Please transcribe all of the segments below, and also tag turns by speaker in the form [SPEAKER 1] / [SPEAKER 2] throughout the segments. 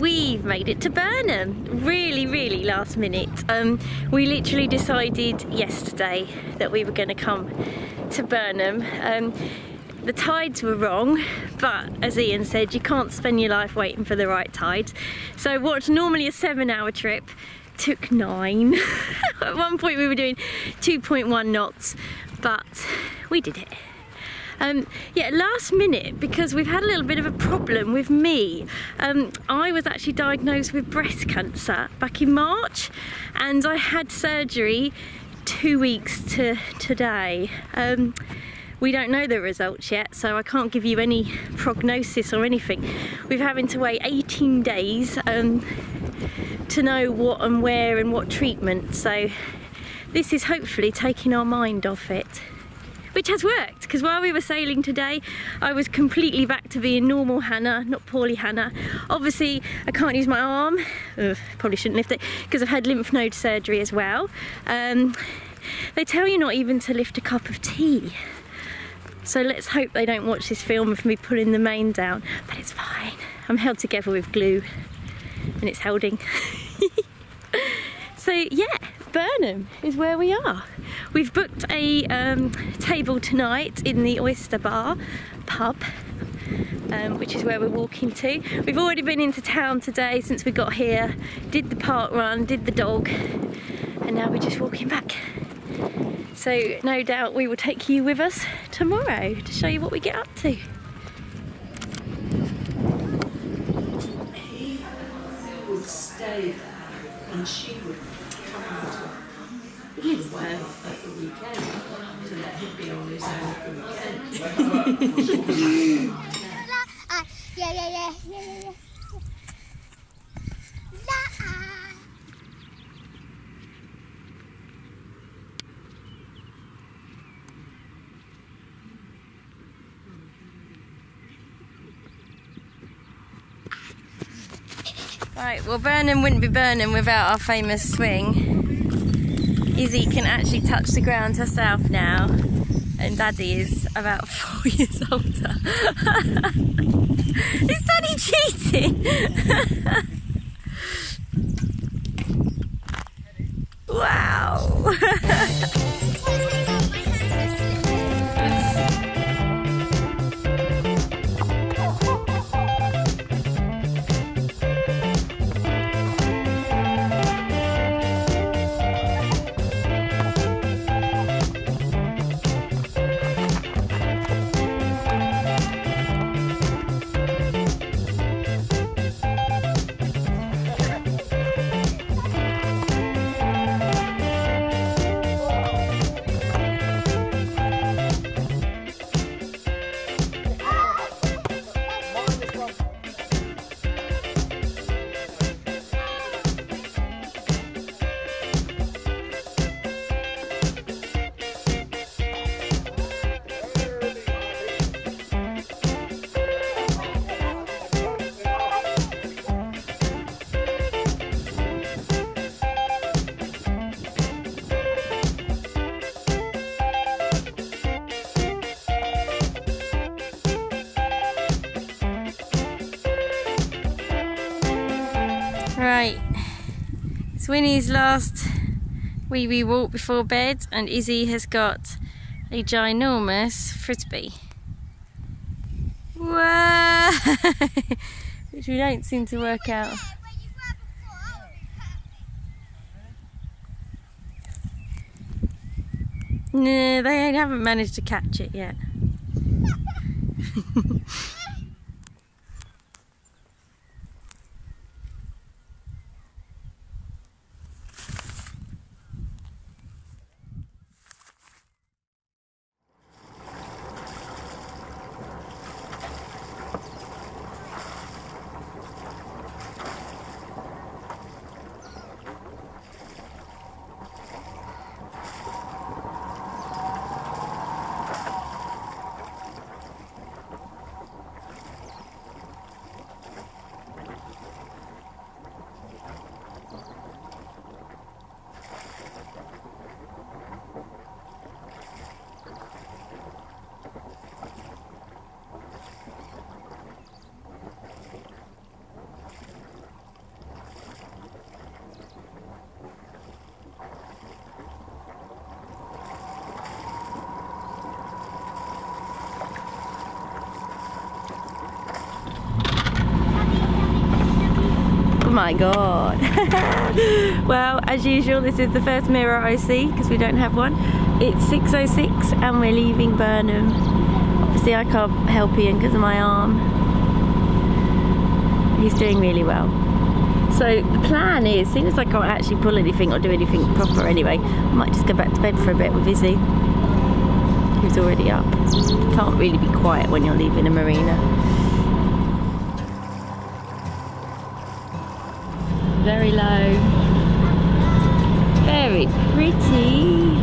[SPEAKER 1] We've made it to Burnham, really, really last minute. Um, we literally decided yesterday that we were going to come to Burnham. Um, the tides were wrong, but as Ian said, you can't spend your life waiting for the right tide. So what's normally a seven hour trip took nine. At one point we were doing 2.1 knots, but we did it. Um, yeah, last minute because we've had a little bit of a problem with me. Um, I was actually diagnosed with breast cancer back in March and I had surgery two weeks to today. Um, we don't know the results yet, so I can't give you any prognosis or anything. We're having to wait 18 days um, to know what and where and what treatment, so this is hopefully taking our mind off it which has worked because while we were sailing today I was completely back to being normal Hannah not poorly Hannah. Obviously I can't use my arm. Ugh, probably shouldn't lift it because I've had lymph node surgery as well. Um, they tell you not even to lift a cup of tea. So let's hope they don't watch this film of me pulling the main down. But it's fine. I'm held together with glue and it's holding. So yeah Burnham is where we are. We've booked a um, table tonight in the Oyster Bar pub, um, which is where we're walking to. We've already been into town today since we got here, did the park run, did the dog, and now we're just walking back. So no doubt we will take you with us tomorrow to show you what we get up to. Right, well Burnham wouldn't be Burnham without our famous swing. Izzy can actually touch the ground herself now and Daddy is about four years older. is Daddy cheating? wow! Swinny's last wee wee walk before bed, and Izzy has got a ginormous frisbee. Whoa! Which we don't seem to work out. No, they haven't managed to catch it yet. my god. well, as usual, this is the first mirror I see because we don't have one. It's 6.06 and we're leaving Burnham. Obviously I can't help Ian because of my arm. He's doing really well. So the plan is, as soon as I can't actually pull anything or do anything proper anyway, I might just go back to bed for a bit with Izzy, who's already up. Can't really be quiet when you're leaving a marina. Very low. Very pretty.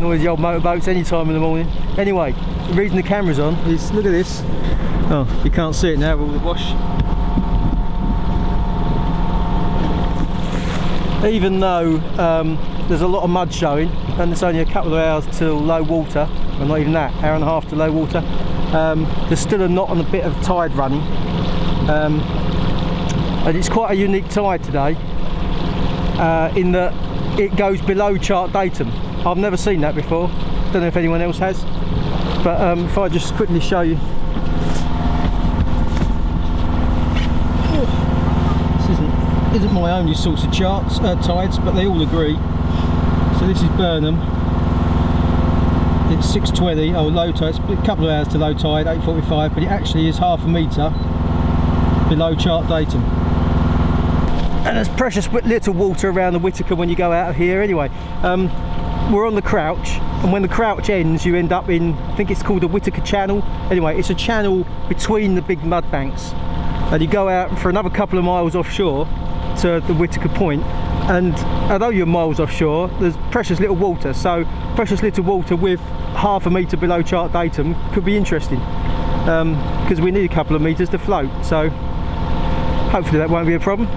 [SPEAKER 2] Noisy old motorboats any time in the morning. Anyway, the reason the camera's on is look at this. Oh, you can't see it now with all the wash. Even though um, there's a lot of mud showing and it's only a couple of hours till low water, well not even that, hour and a half to low water, um, there's still a knot on a bit of tide running. Um, and it's quite a unique tide today uh, in that it goes below chart datum. I've never seen that before. Don't know if anyone else has. But um, if I just quickly show you. This isn't, isn't my only source of charts, uh, tides, but they all agree. So this is Burnham. It's 6.20, oh low tide, it's a couple of hours to low tide, 8.45, but it actually is half a metre below chart datum and there's precious little water around the Whitaker when you go out here anyway. Um, we're on the crouch and when the crouch ends you end up in, I think it's called the Whitaker Channel. Anyway, it's a channel between the big mud banks and you go out for another couple of miles offshore to the Whitaker Point and although you're miles offshore there's precious little water. So precious little water with half a metre below chart datum could be interesting because um, we need a couple of metres to float. So hopefully that won't be a problem.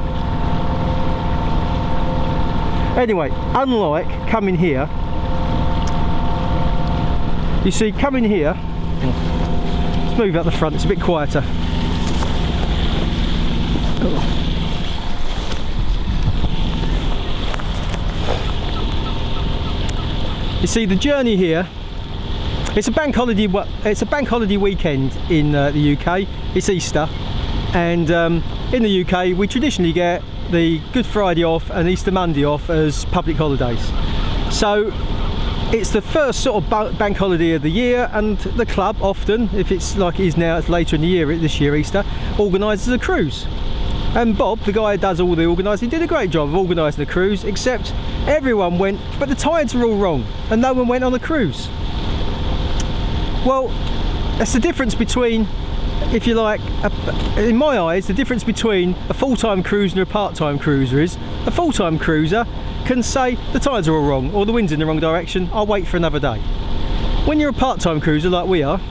[SPEAKER 2] Anyway unlike coming here you see coming here let's move out the front it's a bit quieter you see the journey here it's a bank holiday it's a bank holiday weekend in uh, the UK it's Easter and um, in the UK we traditionally get the Good Friday off and Easter Monday off as public holidays. So it's the first sort of bank holiday of the year and the club often, if it's like it is now, it's later in the year, this year Easter, organises a cruise. And Bob, the guy who does all the organising, did a great job of organising the cruise, except everyone went, but the tides were all wrong and no one went on the cruise. Well, that's the difference between if you like, a, in my eyes, the difference between a full-time cruiser and a part-time cruiser is a full-time cruiser can say the tides are all wrong or the wind's in the wrong direction, I'll wait for another day. When you're a part-time cruiser like we are,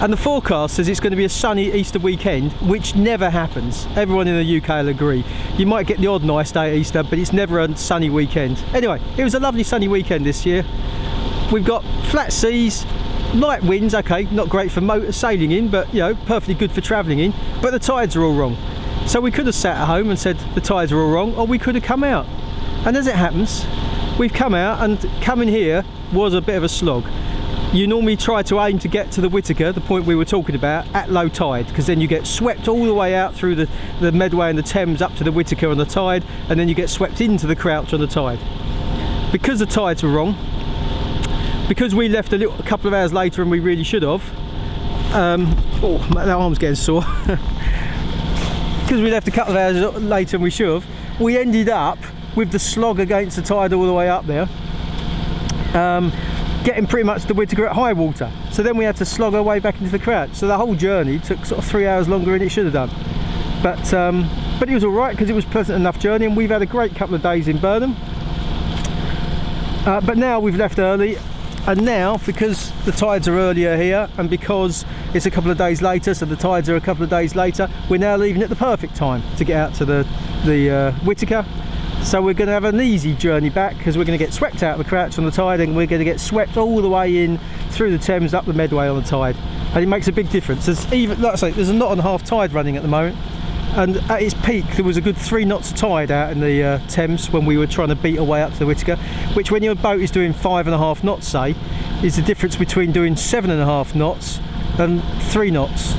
[SPEAKER 2] and the forecast says it's going to be a sunny Easter weekend, which never happens. Everyone in the UK will agree. You might get the odd nice day at Easter, but it's never a sunny weekend. Anyway, it was a lovely sunny weekend this year. We've got flat seas, light winds okay not great for motor sailing in but you know perfectly good for traveling in but the tides are all wrong so we could have sat at home and said the tides are all wrong or we could have come out and as it happens we've come out and coming here was a bit of a slog you normally try to aim to get to the Whitaker, the point we were talking about, at low tide because then you get swept all the way out through the, the Medway and the Thames up to the Whitaker on the tide and then you get swept into the Crouch on the tide. Because the tides were wrong, because we left a, little, a couple of hours later and we really should have um, oh that arm's getting sore because we left a couple of hours later than we should have we ended up with the slog against the tide all the way up there um, getting pretty much the Whitaker at high water. So then we had to slog our way back into the crouch so the whole journey took sort of three hours longer than it should have done. But um, but it was all right because it was pleasant enough journey and we've had a great couple of days in Burnham. Uh, but now we've left early and now because the tides are earlier here and because it's a couple of days later so the tides are a couple of days later we're now leaving at the perfect time to get out to the the uh, Whitaker so we're going to have an easy journey back because we're going to get swept out of the crouch on the tide and we're going to get swept all the way in through the Thames up the Medway on the tide. And it makes a big difference. There's even like I say there's a knot and a half tide running at the moment. And at its peak there was a good three knots of tide out in the uh, Thames when we were trying to beat our way up to the Whitaker, which when your boat is doing five and a half knots, say, is the difference between doing seven and a half knots and three knots,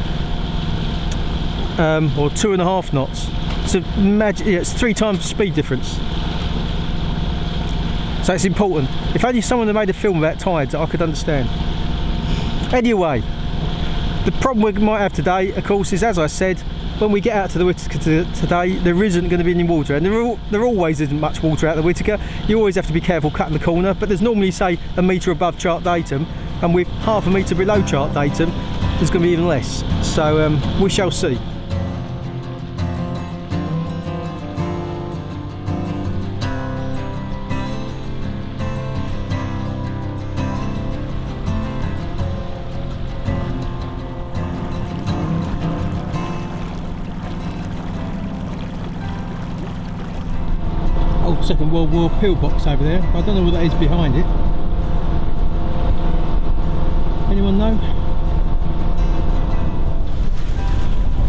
[SPEAKER 2] um, or two and a half knots. So imagine, yeah, it's three times the speed difference. So it's important. If only someone had made a film about tides, I could understand. Anyway, the problem we might have today, of course, is as I said, when we get out to the Whitaker today, there isn't going to be any water, and there, there always isn't much water out the Whitaker. You always have to be careful cutting the corner, but there's normally, say, a metre above chart datum, and with half a metre below chart datum, there's going to be even less. So um, we shall see. Second World War pillbox over there. I don't know what that is behind it. Anyone know?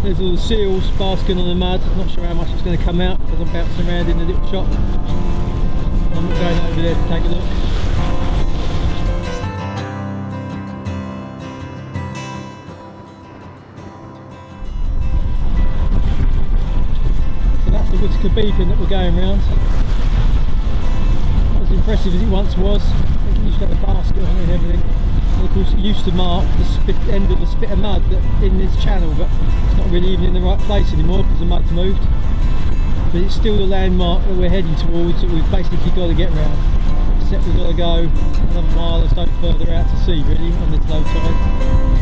[SPEAKER 2] There's all the seals basking on the mud. Not sure how much it's going to come out because I'm bouncing around in the little shop. I'm going over there to take a look. So that's the Whitaker beacon that we're going round. Impressive as it once was. Used to have a and everything. And of course it used to mark the spit, end of the spit of mud that in this channel, but it's not really even in the right place anymore because the mud's moved. But it's still the landmark that we're heading towards that we've basically got to get round. Except we've got to go another mile or so further out to sea really on this low tide.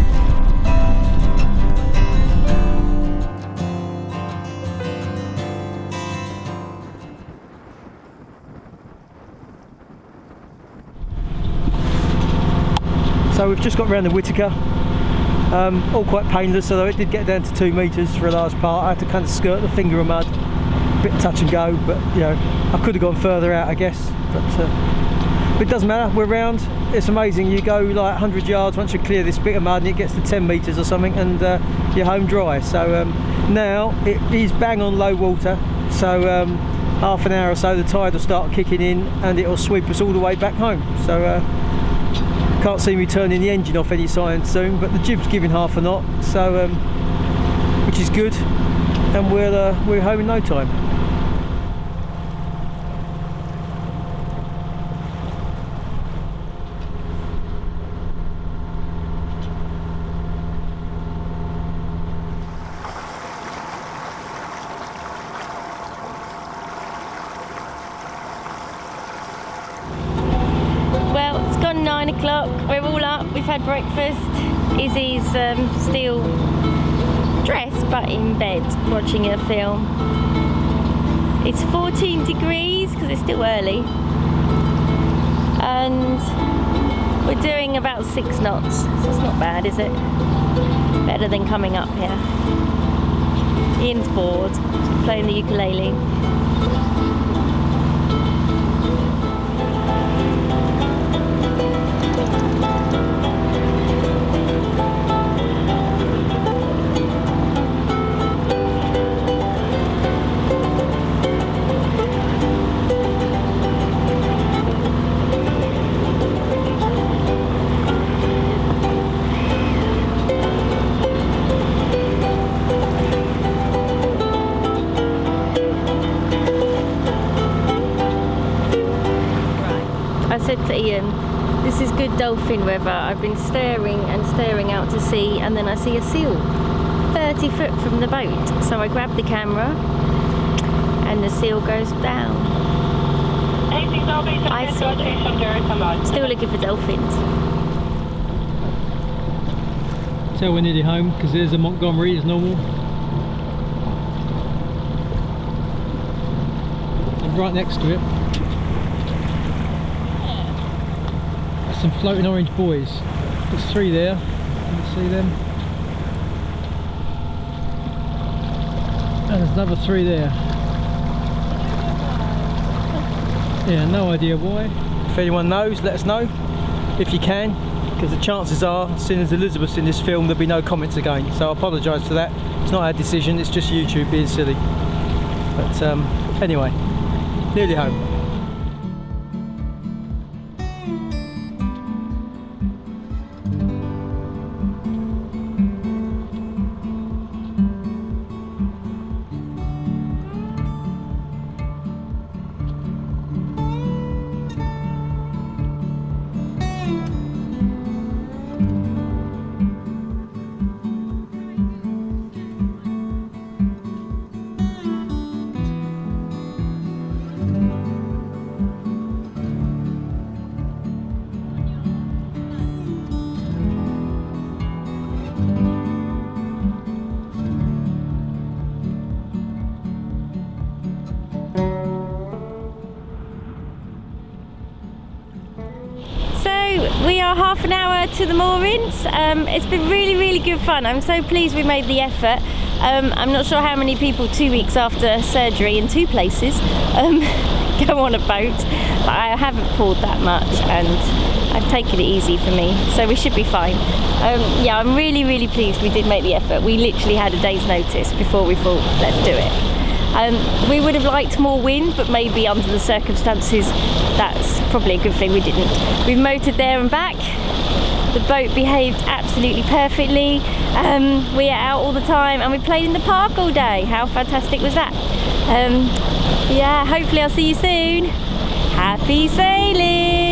[SPEAKER 2] So we've just got round the Whitaker, um, all quite painless, although it did get down to two metres for a large part. I had to kind of skirt the finger of mud, bit touch and go, but you know, I could have gone further out, I guess. But, uh, but it doesn't matter, we're round. It's amazing, you go like 100 yards once you clear this bit of mud and it gets to 10 metres or something and uh, you're home dry. So um, now it is bang on low water, so um, half an hour or so the tide will start kicking in and it'll sweep us all the way back home. So uh, can't see me turning the engine off any time soon, but the jib's giving half a knot, so um, which is good, and we're uh, we're home in no time.
[SPEAKER 1] Well, it's gone nine o'clock. We're all up. We've had breakfast. Izzy's um, still dressed but in bed watching a film. It's 14 degrees because it's still early. And we're doing about six knots. So it's not bad, is it? Better than coming up here. Ian's bored, playing the ukulele. Said to Ian, this is good dolphin weather. I've been staring and staring out to sea, and then I see a seal 30 foot from the boat. So I grab the camera, and the seal goes down. I them. Still looking for dolphins.
[SPEAKER 2] So we're nearly home because there's a Montgomery as normal. And right next to it, some floating orange buoys. There's three there. Can you see them? And there's another three there. Yeah, no idea why. If anyone knows, let us know if you can, because the chances are, seeing as Elizabeth's in this film, there'll be no comments again. So I apologise for that. It's not our decision. It's just YouTube being silly. But um, anyway, nearly home.
[SPEAKER 1] Hour to the moorings. Um, it's been really, really good fun. I'm so pleased we made the effort. Um, I'm not sure how many people two weeks after surgery in two places um, go on a boat, but I haven't pulled that much and I've taken it easy for me, so we should be fine. Um, yeah, I'm really, really pleased we did make the effort. We literally had a day's notice before we thought, let's do it. Um, we would have liked more wind, but maybe under the circumstances, that's probably a good thing we didn't. We've motored there and back. The boat behaved absolutely perfectly. Um, we are out all the time and we played in the park all day. How fantastic was that? Um, yeah, hopefully I'll see you soon. Happy sailing!